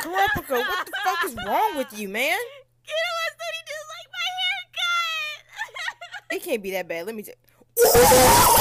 Kurapika, what the fuck is wrong with you, man? Kiddo said he just like my haircut. It can't be that bad. Let me just.